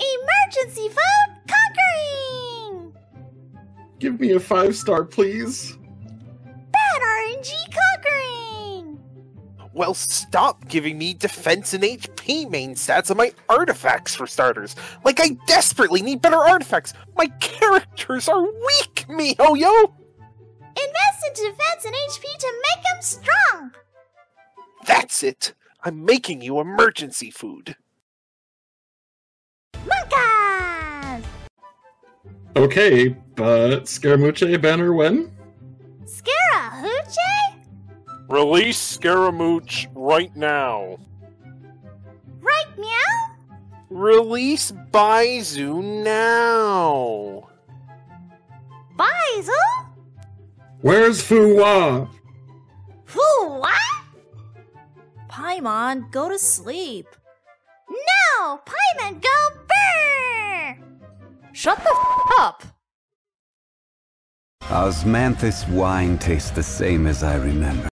Emergency food conquering! Give me a five star, please. Bad RNG conquering! Well, stop giving me defense and HP main stats on my artifacts for starters. Like, I desperately need better artifacts. My characters are weak, MiHoYo! Invest in defense and HP to make them strong! That's it. I'm making you emergency food. Okay, but Scaramucci banner when? Scaramucci? Release Scaramouche right now. Right meow? Release Baizhu now. Basil? Where's Fuwa? Fuwa? what? Paimon, go to sleep. No! Paimon go burr! Shut the f up! Osmanthus wine tastes the same as I remember.